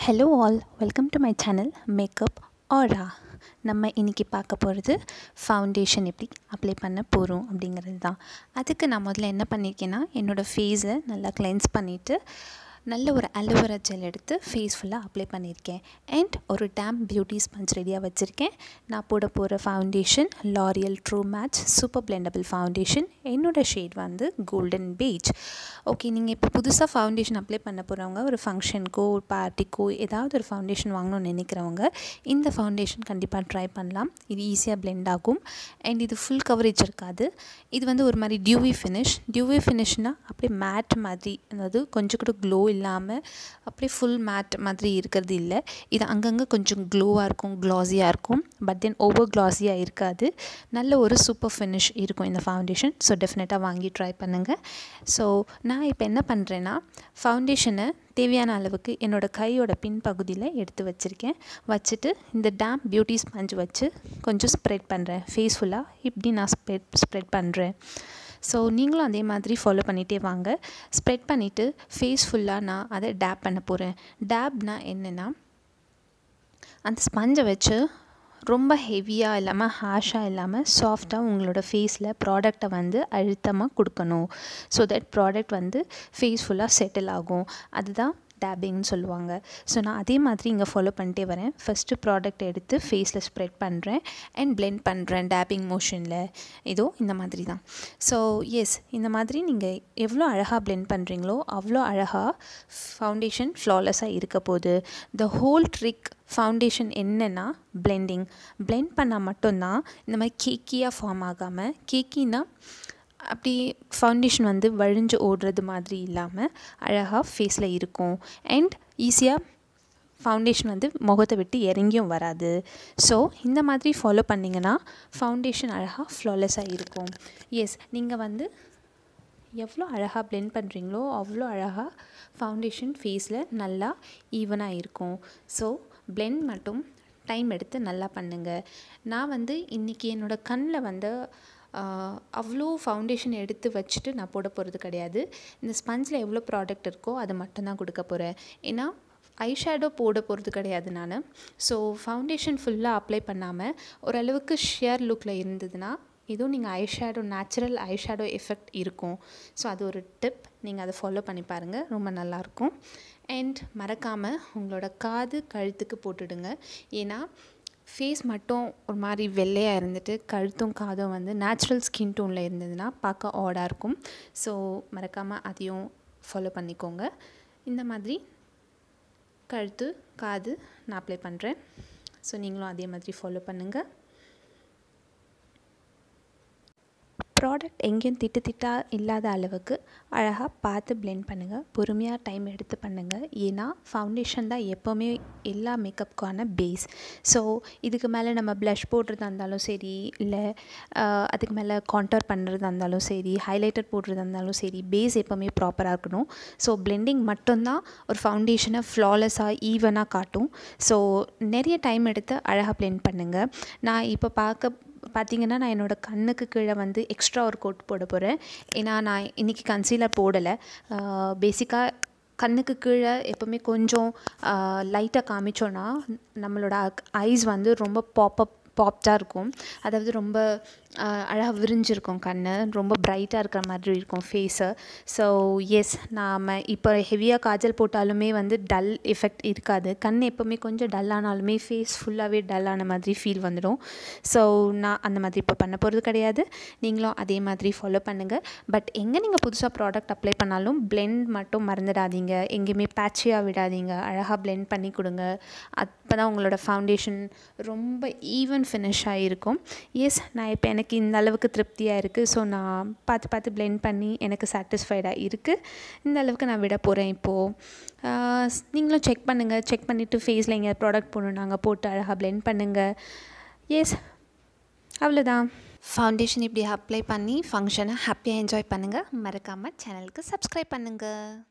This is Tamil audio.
Hello all welcome to my channel makeup aura நம்ம இன்றைக்கி பார்க்க போகிறது ஃபவுண்டேஷன் எப்படி அப்ளை பண்ண போகிறோம் அப்படிங்கிறது தான். அதுக்கு நான் முதல்ல என்ன பண்ணியிருக்கேன்னா என்னோடய ஃபேஸை நல்லா கிளென்ஸ் பண்ணிவிட்டு நல்ல ஒரு அலோவேரா ஜெல் எடுத்து ஃபேஸ் ஃபுல்லாக அப்ளை பண்ணியிருக்கேன். அண்ட் ஒரு டேம் பியூட்டி ஸ்பஞ்ச் ரெடியாக வச்சுருக்கேன். நான் போட போகிற foundation L'Oreal true match super blendable foundation என்னோடய ஷேட் வந்து கோல்டன் பீச் ஓகே நீங்கள் இப்போ புதுசாக ஃபவுண்டேஷன் அப்ளை பண்ண போகிறவங்க ஒரு ஃபங்க்ஷனுக்கோ ஒரு பார்ட்டிக்கோ ஏதாவது ஒரு ஃபவுண்டேஷன் வாங்கணும்னு நினைக்கிறவங்க இந்த ஃபவுண்டேஷன் கண்டிப்பாக ட்ரை பண்ணலாம். இது ஈஸியாக பிளெண்ட் ஆகும். அண்ட் இது ஃபுல் கவரேஜ் இருக்காது. இது வந்து ஒரு மாதிரி டியூவி ஃபினிஷ் டியூவி ஃபினிஷ்னால் அப்படியே மேட் மாதிரி அதாவது கொஞ்சம் கூட க்ளோ இல்லாமல் அப்படியே ஃபுல் மேட் மாதிரி இருக்கிறது இல்லை. இது அங்கங்கே கொஞ்சம் க்ளோவாக இருக்கும் க்ளாஸியாக இருக்கும். பட் தென் ஓவர் க்ளாஸியாக இருக்காது. நல்ல ஒரு சூப்பர் ஃபினிஷ் இருக்கும் இந்த ஃபவுண்டேஷன் ஸோ டெஃபினட்டாக வாங்கி ட்ரை பண்ணுங்கள் ஸோ நான் இப்போ என்ன பண்ணுறேன்னா ஃபவுண்டேஷனை தேவையான அளவுக்கு என்னோடய கையோட பின்பகுதியில் எடுத்து வச்சுருக்கேன். வச்சுட்டு இந்த டேம் பியூட்டி ஸ்பஞ்ச் வச்சு கொஞ்சம் ஸ்ப்ரெட் பண்ணுறேன் ஃபேஸ் ஃபுல்லாக இப்படி நான் ஸ்ப்ரெட் ஸ்ப்ரெட் பண்ணுறேன் ஸோ நீங்களும் அதே மாதிரி ஃபாலோ பண்ணிகிட்டே வாங்க. ஸ்ப்ரெட் பண்ணிவிட்டு ஃபேஸ் ஃபுல்லாக நான் அதை டேப் பண்ண போகிறேன் டேப்னா என்னென்னா அந்த ஸ்பஞ்சை வச்சு ரொம்ப ஹெவியாக இல்லாமல் ஹாஷாக இல்லாமல் சாஃப்டாக உங்களோட ஃபேஸில் ப்ராடக்டை வந்து அழுத்தமாக கொடுக்கணும். ஸோ தட் ப்ராடக்ட் வந்து ஃபேஸ் ஃபுல்லாக செட்டில் ஆகும். அதுதான் டேபிங்னு சொல்லுவாங்க. ஸோ நான் அதே மாதிரி இங்கே ஃபாலோ பண்ணிட்டே வரேன். ஃபஸ்ட்டு ப்ராடக்ட் எடுத்து ஃபேஸில் ஸ்ப்ரெட் பண்ணுறேன் அண்ட் பிளெண்ட் பண்ணுறேன் டேபிங் மோஷனில் ஏதோ இந்த மாதிரி தான். ஸோ எஸ் இந்த மாதிரி நீங்கள் எவ்வளோ அழகாக பிளெண்ட் பண்ணுறீங்களோ அவ்வளோ அழகாக ஃபவுண்டேஷன் ஃப்ளாலெஸ்ஸாக இருக்க போகுது. த ஹோல் ட்ரிக் ஃபவுண்டேஷன் என்னென்னா பிளெண்டிங் பிளெண்ட் பண்ணால் மட்டும்தான் இந்த மாதிரி கேக்கியாக ஃபார்ம் ஆகாமல் கேக்கின்னா அப்படி ஃபவுண்டேஷன் வந்து வழிஞ்சு ஓடுறது மாதிரி இல்லாமல் அழகாக ஃபேஸில் இருக்கும். அண்ட் ஈஸியாக ஃபவுண்டேஷன் வந்து முகத்தை விட்டு இறங்கியும் வராது. ஸோ இந்த மாதிரி ஃபாலோ பண்ணிங்கன்னா ஃபவுண்டேஷன் அழகாக ஃப்ளாலெஸ்ஸாக இருக்கும். எஸ் நீங்கள் வந்து எவ்வளோ அழகாக பிளெண்ட் பண்ணுறீங்களோ அவ்வளோ அழகாக ஃபவுண்டேஷன் ஃபேஸில் நல்லா ஈவனாக இருக்கும். ஸோ பிளெண்ட் மட்டும் டைம் எடுத்து நல்லா பண்ணுங்கள் நான் வந்து இன்றைக்கி என்னோடய கண்ணில் வந்து அவ்வளோ ஃபவுண்டேஷன் எடுத்து வச்சுட்டு நான் போட போகிறது கிடையாது. இந்த ஸ்பஞ்சில் எவ்வளோ ப்ராடக்ட் இருக்கோ அதை மட்டும்தான் கொடுக்க போகிறேன் ஏன்னா ஐ ஷேடோ போட போகிறது கிடையாது நான். ஸோ ஃபவுண்டேஷன் ஃபுல்லாக அப்ளை பண்ணாமல் ஓரளவுக்கு ஷியர் லுக்கில் இருந்ததுன்னா இதுவும் நீங்கள் eye shadow natural eye shadow effect இருக்கும். ஸோ அது ஒரு டிப் நீங்கள் அதை ஃபாலோ பண்ணி பாருங்கள் ரொம்ப நல்லாயிருக்கும் அண்ட் மறக்காமல் உங்களோட காது கழுத்துக்கு போட்டுடுங்க. ஏன்னா ஃபேஸ் மட்டும் ஒரு மாதிரி வெள்ளையாக இருந்துட்டு கழுத்தும் காதும் வந்து நேச்சுரல் ஸ்கின் டோனில் இருந்ததுன்னா பார்க்க ஆடாக இருக்கும். ஸோ மறக்காமல் அதையும் ஃபாலோ பண்ணிக்கோங்க. இந்த மாதிரி கழுத்து காது நான் அப்ளை பண்ணுறேன் ஸோ நீங்களும் அதே மாதிரி ஃபாலோ பண்ணுங்கள் ப்ராடக்ட் எங்கேயும் திட்டு திட்டாக இல்லாத அளவுக்கு அழகாக பார்த்து பிளெண்ட் பண்ணுங்கள் பொறுமையாக டைம் எடுத்து பண்ணுங்கள் ஏன்னா ஃபவுண்டேஷன் தான் எப்போவுமே எல்லா மேக்கப்புக்கான பேஸ் ஸோ இதுக்கு மேலே நம்ம ப்ளஷ் போடுறதா இருந்தாலும் சரி இல்லை அதுக்கு மேலே கான்டர் பண்ணுறதா இருந்தாலும் சரி ஹைலைட்டர் போடுறதா இருந்தாலும் சரி பேஸ் எப்போவுமே ப்ராப்பராக இருக்கணும். ஸோ பிளெண்டிங் மட்டும்தான் ஒரு ஃபவுண்டேஷனை ஃப்ளாலெஸ்ஸாக ஈவனாக காட்டும். ஸோ நிறைய டைம் எடுத்து அழகாக பிளெண்ட் பண்ணுங்கள் நான் இப்போ பார்க்க பார்த்தீங்கன்னா நான் என்னோடய கண்ணுக்கு கீழே வந்து எக்ஸ்ட்ரா ஒரு கோட் போட போகிறேன் ஏன்னா நான் இன்றைக்கி கன்சீலர் போடலை. பேசிக்காக கண்ணுக்கு கீழே எப்போவுமே கொஞ்சம் லைட்டாக காமிச்சோன்னா நம்மளோட ஐஸ் வந்து ரொம்ப பாப்பப் பாப்டாக இருக்கும். அதாவது ரொம்ப அழகாக விரிஞ்சிருக்கும் கண் ரொம்ப ப்ரைட்டாக இருக்கிற மாதிரி இருக்கும் ஃபேஸு ஸோ எஸ் நாம் இப்போ ஹெவியாக காஜல் போட்டாலுமே வந்து டல் எஃபெக்ட் இருக்காது. கண் எப்போவுமே கொஞ்சம் டல்லானாலுமே ஃபேஸ் ஃபுல்லாகவே டல்லான மாதிரி ஃபீல் வந்துடும். ஸோ நான் அந்த மாதிரி இப்போ பண்ண போகிறது கிடையாது. நீங்களும் அதே மாதிரி ஃபாலோ பண்ணுங்கள் பட் எங்கே நீங்கள் புதுசாக ப்ராடக்ட் அப்ளை பண்ணாலும் பிளெண்ட் மட்டும் மறந்துடாதீங்க. எங்கேயுமே பேட்சியாக விடாதீங்க. அழகாக பிளெண்ட் பண்ணி கொடுங்க. அப்போ தான் உங்களோட ஃபவுண்டேஷன் ரொம்ப ஈவன் ஃபினிஷ் இருக்கும் எஸ் நான் இப்போ எனக்கு இந்த அளவுக்கு திருப்தியாக இருக்குது ஸோ நான் பார்த்து பார்த்து பிளெண்ட் பண்ணி எனக்கு சாட்டிஸ்ஃபைடாக இருக்குது இந்த அளவுக்கு நான் விட போகிறேன் இப்போது நீங்களும் செக் பண்ணுங்கள் செக் பண்ணிவிட்டு ஃபேஸில் எங்கள் ப்ராடக்ட் போடணும் நாங்கள் போட்டு அழகாக பிளெண்ட் பண்ணுங்கள் எஸ் அவ்வளோதான் ஃபவுண்டேஷன் இப்படி அப்ளை பண்ணி ஃபங்க்ஷனை ஹாப்பியாக என்ஜாய் பண்ணுங்கள் மறக்காமல் சேனலுக்கு சப்ஸ்கிரைப் பண்ணுங்கள்